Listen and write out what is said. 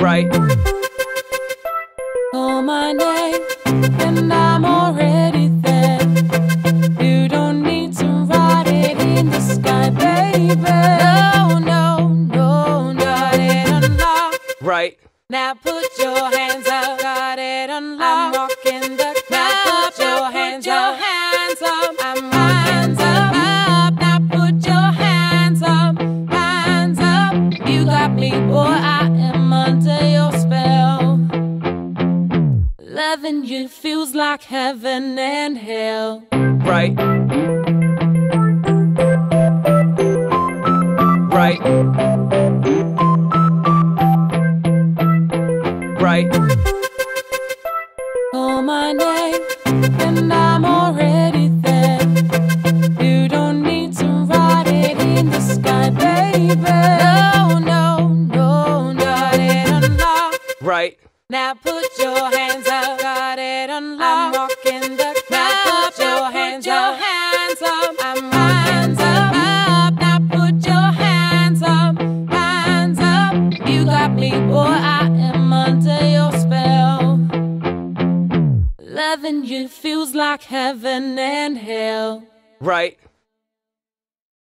Right. Call my name, and I'm already there. You don't need to write it in the sky, baby. No, no, no, not in a. Right. Now put your hands up. Loving you feels like heaven and hell. Right. Right. Right. Call my name, and I'm already there. You don't need to write it in the sky, baby. No, no, no, got it unlocked. Right. Now put your hands up, got it unlocked. I'm walking the club. Now put your hands up, hands up. I'm hands up, up. Now put your hands up, hands up. You got me, boy. I am under your spell. Loving you feels like heaven and hell. Right.